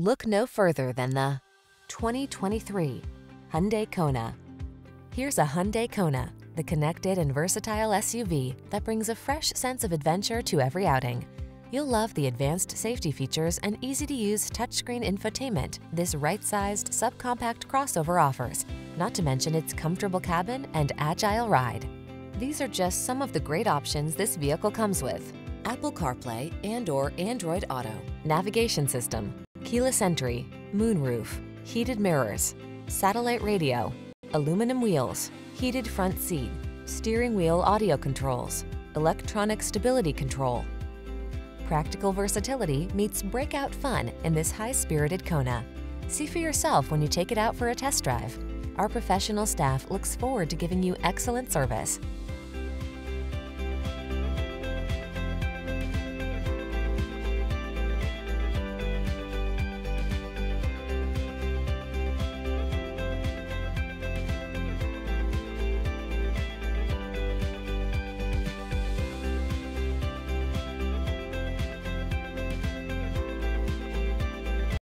Look no further than the 2023 Hyundai Kona. Here's a Hyundai Kona, the connected and versatile SUV that brings a fresh sense of adventure to every outing. You'll love the advanced safety features and easy-to-use touchscreen infotainment this right-sized subcompact crossover offers, not to mention its comfortable cabin and agile ride. These are just some of the great options this vehicle comes with. Apple CarPlay and or Android Auto, navigation system, keyless entry, moonroof, heated mirrors, satellite radio, aluminum wheels, heated front seat, steering wheel audio controls, electronic stability control. Practical versatility meets breakout fun in this high-spirited Kona. See for yourself when you take it out for a test drive. Our professional staff looks forward to giving you excellent service.